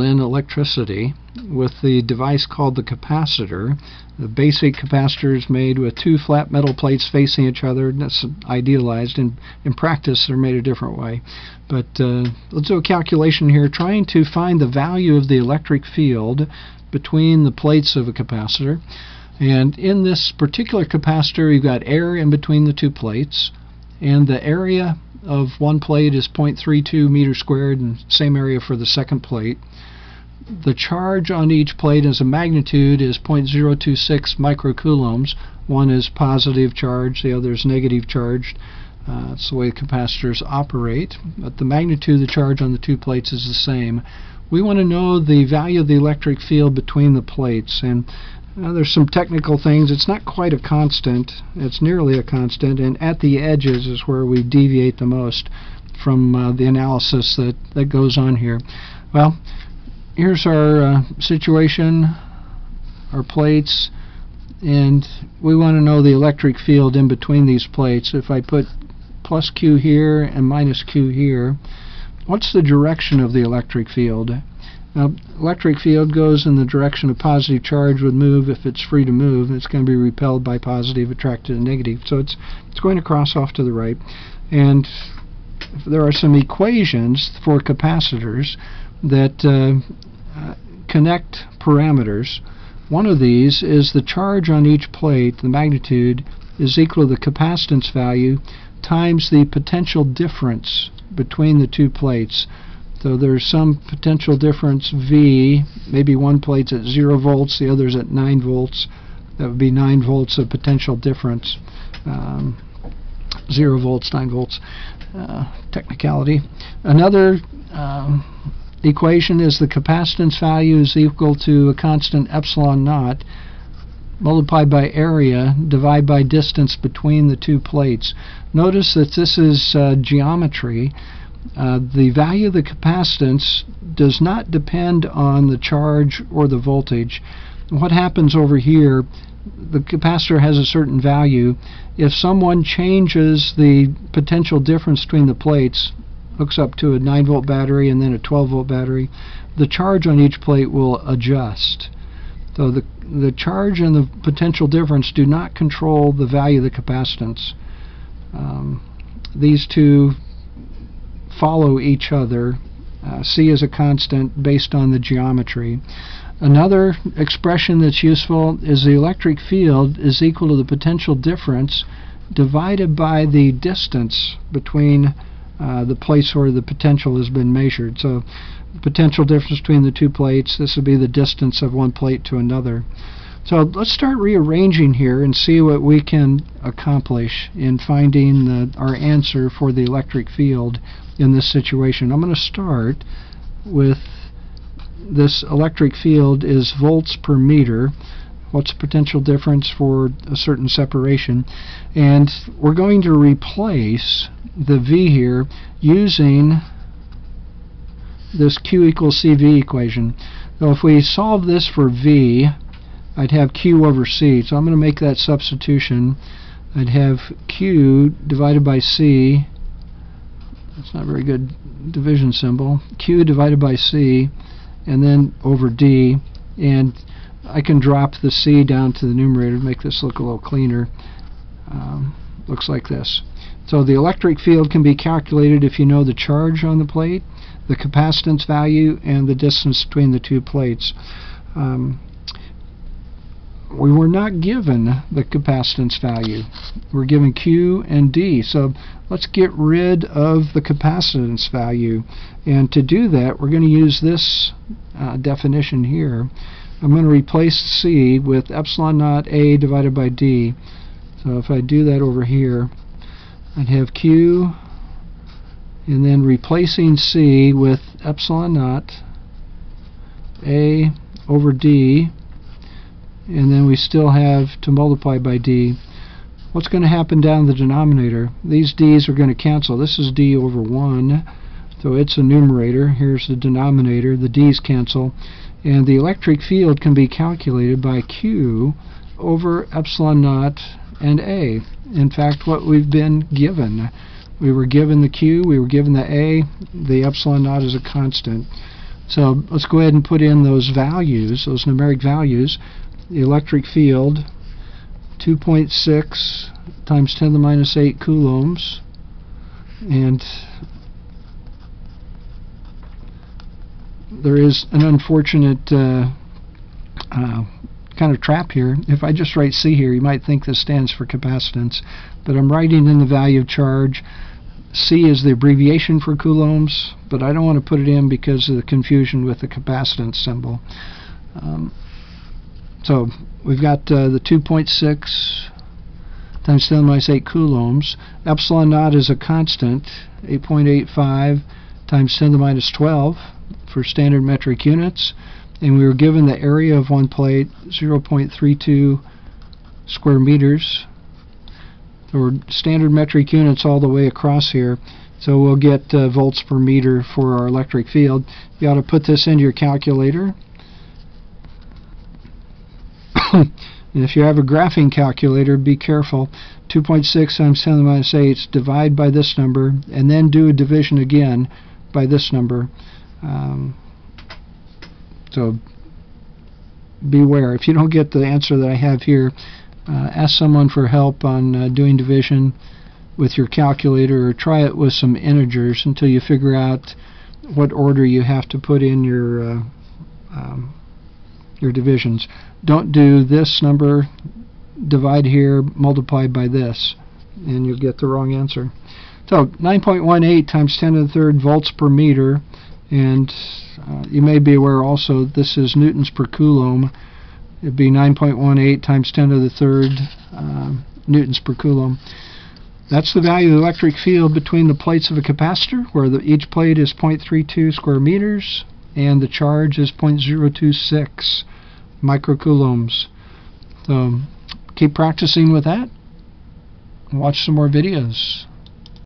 in electricity with the device called the capacitor. The basic capacitor is made with two flat metal plates facing each other. That's idealized. In, in practice, they're made a different way. But uh, let's do a calculation here trying to find the value of the electric field between the plates of a capacitor. And in this particular capacitor, you've got air in between the two plates, and the area of one plate is 0.32 meters squared, and same area for the second plate. The charge on each plate as a magnitude is 0.026 microcoulombs. One is positive charge, the other is negative charged. Uh, that's the way capacitors operate. But the magnitude of the charge on the two plates is the same. We want to know the value of the electric field between the plates. And uh, there's some technical things. It's not quite a constant. It's nearly a constant, and at the edges is where we deviate the most from uh, the analysis that, that goes on here. Well, here's our uh, situation, our plates, and we want to know the electric field in between these plates. If I put plus Q here and minus Q here, what's the direction of the electric field? Now, electric field goes in the direction a positive charge would move if it's free to move. It's going to be repelled by positive, attracted to negative. So it's it's going to cross off to the right. And there are some equations for capacitors that uh, connect parameters. One of these is the charge on each plate, the magnitude, is equal to the capacitance value times the potential difference between the two plates. So there's some potential difference V. Maybe one plate's at 0 volts, the other's at 9 volts. That would be 9 volts of potential difference. Um, 0 volts, 9 volts. Uh, technicality. Another um, equation is the capacitance value is equal to a constant epsilon naught multiplied by area divided by distance between the two plates. Notice that this is uh, geometry uh, the value of the capacitance does not depend on the charge or the voltage. What happens over here, the capacitor has a certain value. If someone changes the potential difference between the plates, hooks up to a 9 volt battery and then a 12 volt battery, the charge on each plate will adjust. So the, the charge and the potential difference do not control the value of the capacitance. Um, these two follow each other. Uh, C is a constant based on the geometry. Another expression that's useful is the electric field is equal to the potential difference divided by the distance between uh, the place where the potential has been measured. So the potential difference between the two plates, this would be the distance of one plate to another. So let's start rearranging here and see what we can accomplish in finding the, our answer for the electric field in this situation. I'm going to start with this electric field is volts per meter. What's the potential difference for a certain separation? And we're going to replace the V here using this Q equals CV equation. Now if we solve this for V, I'd have Q over C. So I'm going to make that substitution. I'd have Q divided by C that's not a very good division symbol. Q divided by C, and then over D, and I can drop the C down to the numerator to make this look a little cleaner. Um, looks like this. So the electric field can be calculated if you know the charge on the plate, the capacitance value, and the distance between the two plates. Um, we were not given the capacitance value. We're given Q and D. So let's get rid of the capacitance value. And to do that, we're going to use this uh, definition here. I'm going to replace C with epsilon naught A divided by D. So if I do that over here, I'd have Q and then replacing C with epsilon naught A over D and then we still have to multiply by d. What's going to happen down the denominator? These d's are going to cancel. This is d over 1, so it's a numerator. Here's the denominator. The d's cancel. And the electric field can be calculated by q over epsilon naught and a. In fact, what we've been given. We were given the q, we were given the a, the epsilon naught is a constant. So let's go ahead and put in those values, those numeric values. The electric field, 2.6 times 10 to the minus 8 coulombs. And there is an unfortunate uh, uh, kind of trap here. If I just write C here, you might think this stands for capacitance, but I'm writing in the value of charge. C is the abbreviation for coulombs, but I don't want to put it in because of the confusion with the capacitance symbol. Um, so we've got uh, the 2.6 times 10 to the minus 8 coulombs. Epsilon naught is a constant, 8.85 times 10 to the minus 12 for standard metric units. And we were given the area of one plate, 0.32 square meters. There were standard metric units all the way across here. So we'll get uh, volts per meter for our electric field. You ought to put this into your calculator. if you have a graphing calculator, be careful. 2.6 times 10 to the minus 8, divide by this number, and then do a division again by this number. Um, so beware. If you don't get the answer that I have here, uh, ask someone for help on uh, doing division with your calculator or try it with some integers until you figure out what order you have to put in your uh, um, your divisions. Don't do this number, divide here, multiplied by this, and you'll get the wrong answer. So 9.18 times 10 to the third volts per meter, and uh, you may be aware also this is newtons per coulomb. It'd be 9.18 times 10 to the third uh, newtons per coulomb. That's the value of the electric field between the plates of a capacitor, where the, each plate is 0.32 square meters, and the charge is 0.026 microcoulombs. So keep practicing with that. Watch some more videos.